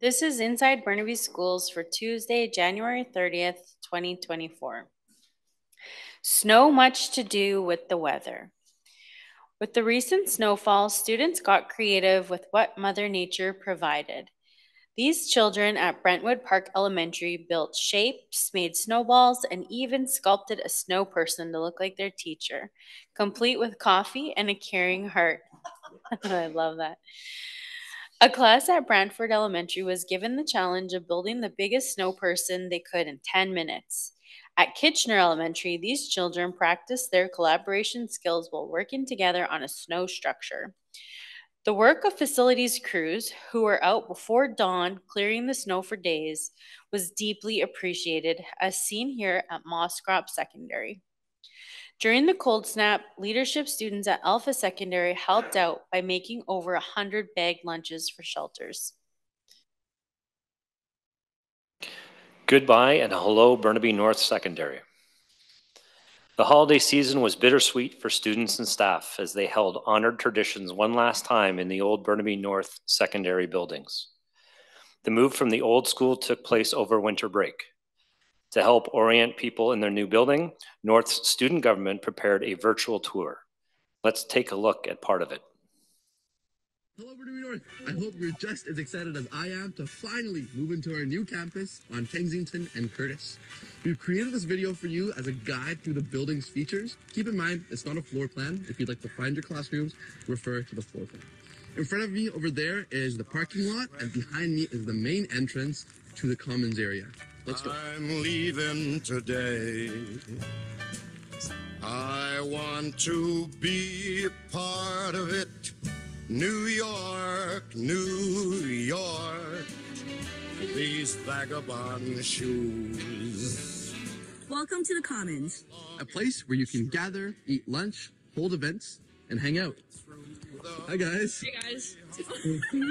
This is Inside Burnaby Schools for Tuesday, January 30th, 2024. Snow much to do with the weather. With the recent snowfall, students got creative with what Mother Nature provided. These children at Brentwood Park Elementary built shapes, made snowballs, and even sculpted a snow person to look like their teacher, complete with coffee and a caring heart. I love that. A class at Brantford Elementary was given the challenge of building the biggest snow person they could in 10 minutes. At Kitchener Elementary, these children practiced their collaboration skills while working together on a snow structure. The work of facilities crews, who were out before dawn clearing the snow for days, was deeply appreciated, as seen here at Mosscrop Secondary. During the cold snap, leadership students at Alpha Secondary helped out by making over 100 bag lunches for shelters. Goodbye and hello, Burnaby North Secondary. The holiday season was bittersweet for students and staff as they held honored traditions one last time in the old Burnaby North Secondary buildings. The move from the old school took place over winter break. To help orient people in their new building, North's student government prepared a virtual tour. Let's take a look at part of it. Hello, Burnaby North. I hope you're just as excited as I am to finally move into our new campus on Kensington and Curtis. We've created this video for you as a guide through the building's features. Keep in mind, it's not a floor plan. If you'd like to find your classrooms, refer to the floor plan. In front of me over there is the parking lot, and behind me is the main entrance to the commons area. Let's go. I'm leaving today. I want to be a part of it. New York, New York. These vagabond shoes. Welcome to the Commons. A place where you can gather, eat lunch, hold events, and hang out. Hi, guys. Hey guys. New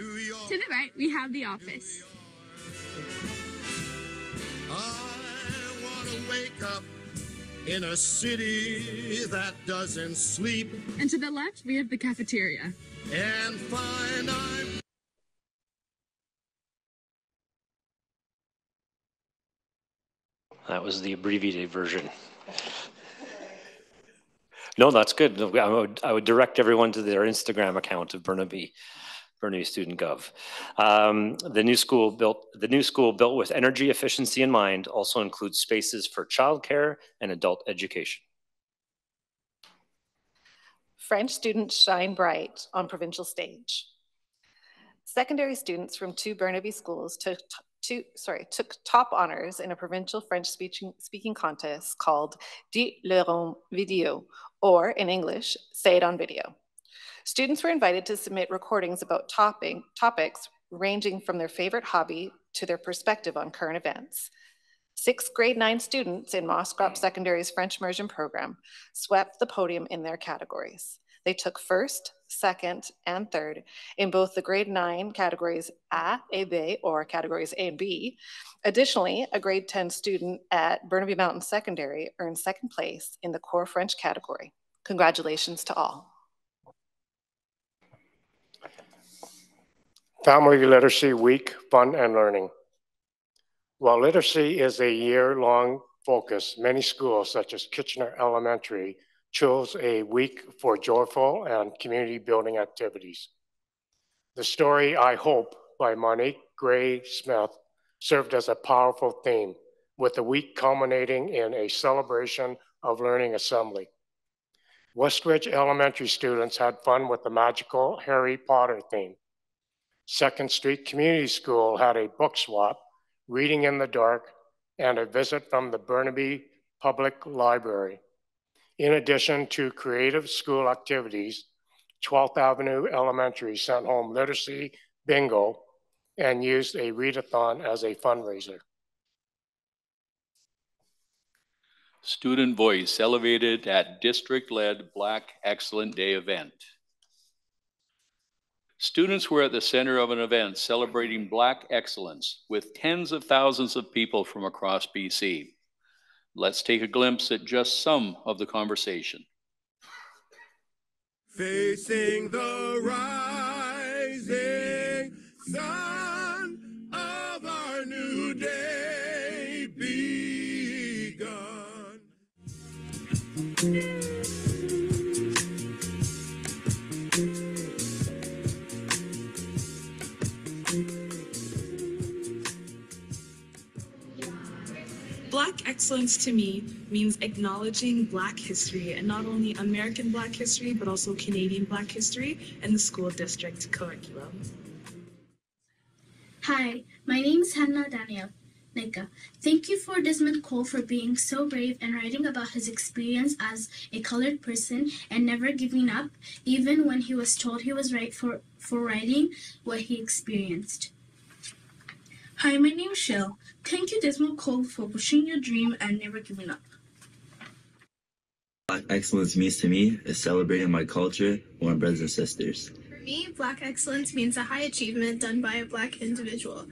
York. To the right, we have the office. I want to wake up in a city that doesn't sleep And to the left, we have the cafeteria. and find I'm That was the abbreviated version. No, that's good. I would, I would direct everyone to their Instagram account of Burnaby, Burnaby Student Gov. Um, the new school built, the new school built with energy efficiency in mind also includes spaces for childcare and adult education. French students shine bright on provincial stage. Secondary students from two Burnaby schools took two, sorry, took top honors in a provincial French speaking, speaking contest called Dit le rond video, or in English, Say It on Video. Students were invited to submit recordings about topping, topics ranging from their favorite hobby to their perspective on current events. Six grade nine students in Mosscrop mm. Secondary's French immersion program swept the podium in their categories. They took first, second, and third in both the grade nine categories A, A, B, or categories A and B. Additionally, a grade 10 student at Burnaby Mountain Secondary earned second place in the core French category. Congratulations to all. Family Literacy Week, Fun and Learning. While literacy is a year-long focus, many schools, such as Kitchener Elementary, chose a week for joyful and community-building activities. The story, I Hope, by Monique Gray Smith, served as a powerful theme, with the week culminating in a celebration of learning assembly. Westridge Elementary students had fun with the magical Harry Potter theme. Second Street Community School had a book swap, reading in the dark, and a visit from the Burnaby Public Library. In addition to creative school activities, 12th Avenue Elementary sent home literacy bingo and used a readathon as a fundraiser. Student voice elevated at district-led Black Excellence Day event. Students were at the center of an event celebrating Black excellence with tens of thousands of people from across BC. Let's take a glimpse at just some of the conversation. Facing the rising sun of our new day begun. Excellence to me means acknowledging Black history and not only American Black history, but also Canadian Black history in the school district curriculum. Hi, my name is Hannah Daniel. Nika. Thank you for Desmond Cole for being so brave and writing about his experience as a colored person and never giving up, even when he was told he was right for, for writing what he experienced. Hi, my name is Shell. Thank you, Desmond Cole, for pushing your dream and never giving up. Black excellence means to me is celebrating my culture with my brothers and sisters. For me, Black excellence means a high achievement done by a Black individual.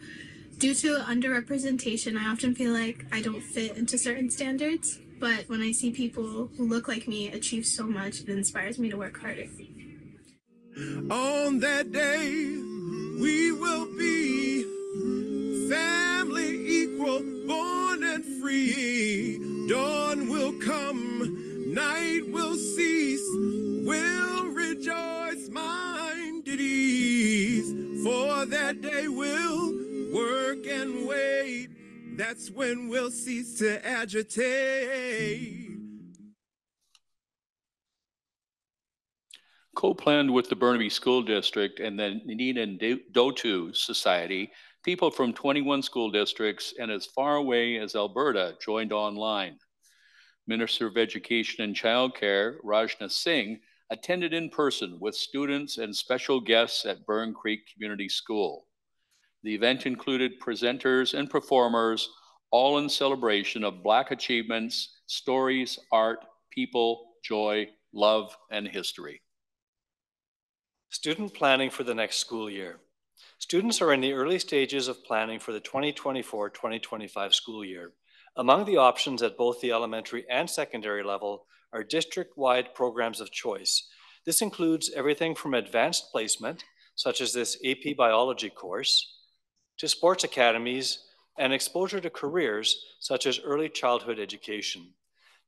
Due to underrepresentation, I often feel like I don't fit into certain standards, but when I see people who look like me achieve so much, it inspires me to work harder. On that day, we will be family equal, born and free. Dawn will come, night will cease. We'll rejoice, mind at ease. For that day will work and wait. That's when we'll cease to agitate. Co-planned with the Burnaby School District and the Nina Dotu Society, people from 21 school districts and as far away as Alberta joined online. Minister of Education and Childcare, Rachna Singh, attended in person with students and special guests at Byrne Creek Community School. The event included presenters and performers, all in celebration of Black achievements, stories, art, people, joy, love, and history. Student planning for the next school year. Students are in the early stages of planning for the 2024-2025 school year. Among the options at both the elementary and secondary level are district-wide programs of choice. This includes everything from advanced placement, such as this AP biology course, to sports academies and exposure to careers such as early childhood education.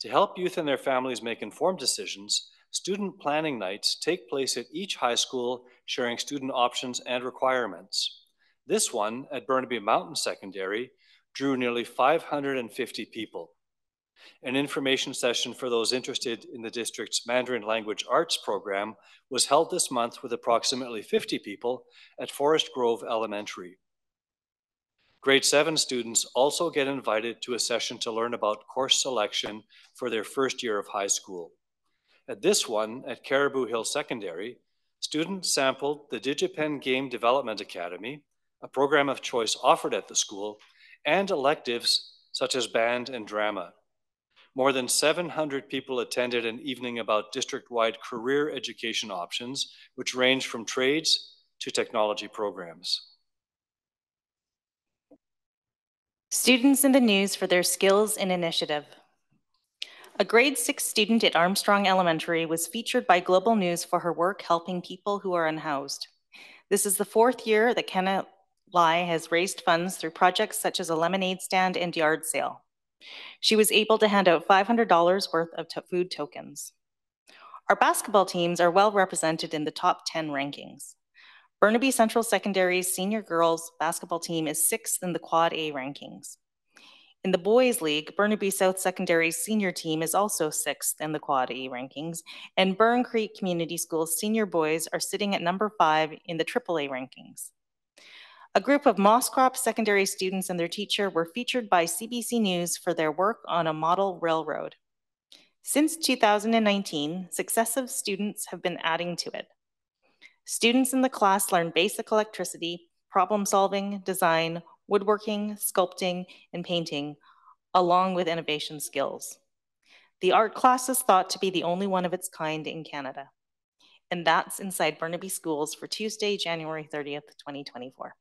To help youth and their families make informed decisions, student planning nights take place at each high school, sharing student options and requirements. This one at Burnaby Mountain Secondary drew nearly 550 people. An information session for those interested in the district's Mandarin language arts program was held this month with approximately 50 people at Forest Grove Elementary. Grade 7 students also get invited to a session to learn about course selection for their first year of high school. At this one, at Cariboo Hill Secondary, students sampled the DigiPen Game Development Academy, a program of choice offered at the school, and electives such as band and drama. More than 700 people attended an evening about district-wide career education options, which range from trades to technology programs. Students in the news for their skills and initiative. A grade six student at Armstrong Elementary was featured by Global News for her work helping people who are unhoused. This is the fourth year that Kenna Lai has raised funds through projects such as a lemonade stand and yard sale. She was able to hand out $500 worth of to food tokens. Our basketball teams are well represented in the top 10 rankings. Burnaby Central Secondary's senior girls basketball team is sixth in the Quad A rankings. In the boys league, Burnaby South Secondary's senior team is also sixth in the Quad A rankings, and Byrne Creek Community School's senior boys are sitting at number five in the AAA rankings. A group of Mosscrop secondary students and their teacher were featured by CBC News for their work on a model railroad. Since 2019, successive students have been adding to it. Students in the class learn basic electricity, problem solving, design, woodworking, sculpting, and painting, along with innovation skills. The art class is thought to be the only one of its kind in Canada. And that's inside Burnaby Schools for Tuesday, January 30th, 2024.